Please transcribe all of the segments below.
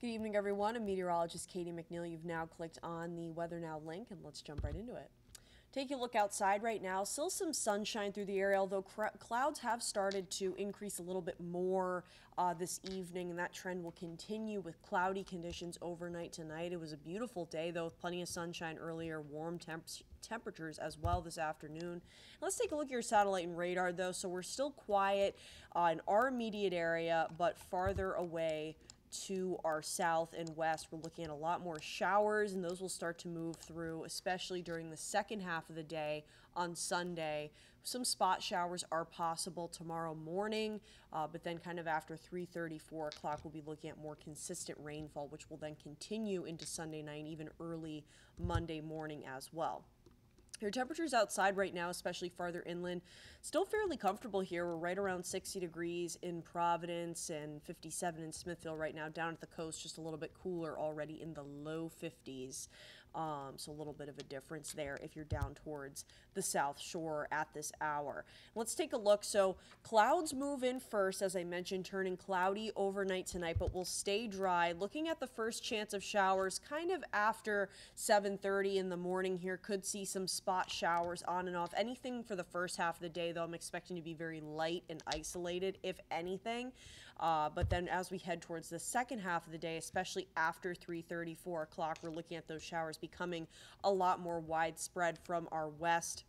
Good evening, everyone. I'm meteorologist Catie McNeil. You've now clicked on the Weather Now link, and let's jump right into it. Take a look outside right now. Still some sunshine through the area, although clouds have started to increase a little bit more uh, this evening, and that trend will continue with cloudy conditions overnight tonight. It was a beautiful day, though, with plenty of sunshine earlier, warm temperatures as well this afternoon. Let's take a look at your satellite and radar, though. So we're still quiet uh, in our immediate area, but farther away to our south and west, we're looking at a lot more showers, and those will start to move through, especially during the second half of the day on Sunday. Some spot showers are possible tomorrow morning, uh, but then kind of after 3:30, 4 o'clock, we'll be looking at more consistent rainfall, which will then continue into Sunday night, even early Monday morning as well. Your temperatures outside right now, especially farther inland, still fairly comfortable here. We're right around 60 degrees in Providence and 57 in Smithfield right now. Down at the coast, just a little bit cooler already in the low 50s. Um, so a little bit of a difference there if you're down towards the South Shore at this hour. Let's take a look. So clouds move in first, as I mentioned, turning cloudy overnight tonight, but will stay dry. Looking at the first chance of showers kind of after 7.30 in the morning here. Could see some spot showers on and off. Anything for the first half of the day, though, I'm expecting to be very light and isolated, if anything. Uh, but then as we head towards the second half of the day, especially after 3.30, 4 o'clock, we're looking at those showers becoming a lot more widespread from our west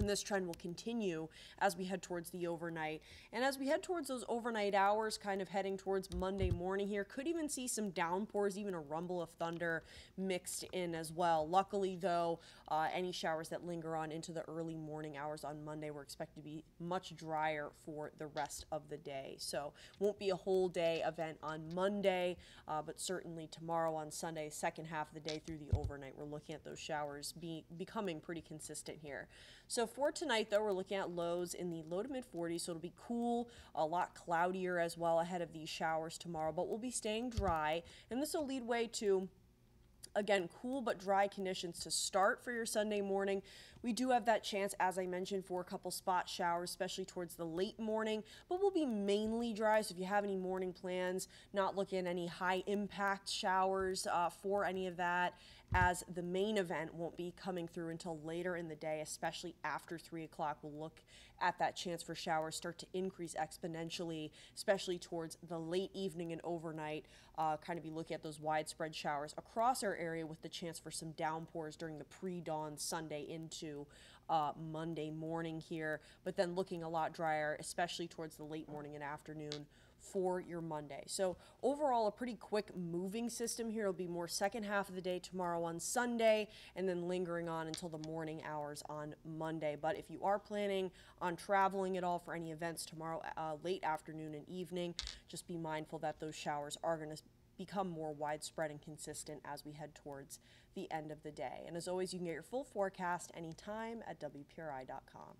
and this trend will continue as we head towards the overnight. And as we head towards those overnight hours, kind of heading towards Monday morning here, could even see some downpours, even a rumble of thunder mixed in as well. Luckily, though, uh, any showers that linger on into the early morning hours on Monday were expected to be much drier for the rest of the day. So, won't be a whole day event on Monday, uh, but certainly tomorrow on Sunday, second half of the day through the overnight, we're looking at those showers be, becoming pretty consistent here. So for tonight, though, we're looking at lows in the low to mid 40s, so it'll be cool, a lot cloudier as well ahead of these showers tomorrow, but we'll be staying dry, and this will lead way to Again, cool but dry conditions to start for your Sunday morning. We do have that chance, as I mentioned, for a couple spot showers, especially towards the late morning, but we'll be mainly dry. So if you have any morning plans, not looking at any high impact showers uh, for any of that as the main event won't be coming through until later in the day, especially after 3 o'clock. We'll look at that chance for showers start to increase exponentially, especially towards the late evening and overnight. Uh, kind of be looking at those widespread showers across our area with the chance for some downpours during the pre dawn Sunday into uh, Monday morning here, but then looking a lot drier, especially towards the late morning and afternoon for your Monday. So overall, a pretty quick moving system here. It'll be more second half of the day tomorrow on Sunday and then lingering on until the morning hours on Monday. But if you are planning on traveling at all for any events tomorrow, uh, late afternoon and evening, just be mindful that those showers are going to become more widespread and consistent as we head towards the end of the day. And as always, you can get your full forecast anytime at WPRI.com.